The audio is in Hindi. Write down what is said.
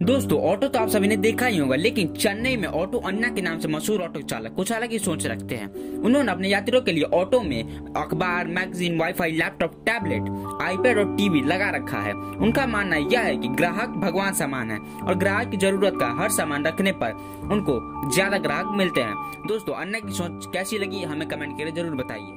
दोस्तों, ऑटो तो आप सभी ने देखा ही होगा, लेकिन चेन्नई में ऑटो अन्ना के नाम से मशहूर ऑटो चालक कुछ अलग ही सोच रखते हैं। उन्होंने अपने यात्रियों के लिए ऑटो में अखबार, magazine, wifi, laptop, tablet, iPad और टीवी लगा रखा है। उनका मानना यह है कि ग्राहक भगवान समान है और ग्राहक की ज़रूरत का हर सामान रखने पर उनको ज़्यादा ग्राहक मिलते हैं। दोस्तों, अन्ना की सोच कैसी लगी? हमें कमेंट करके ज़रूर बताइए।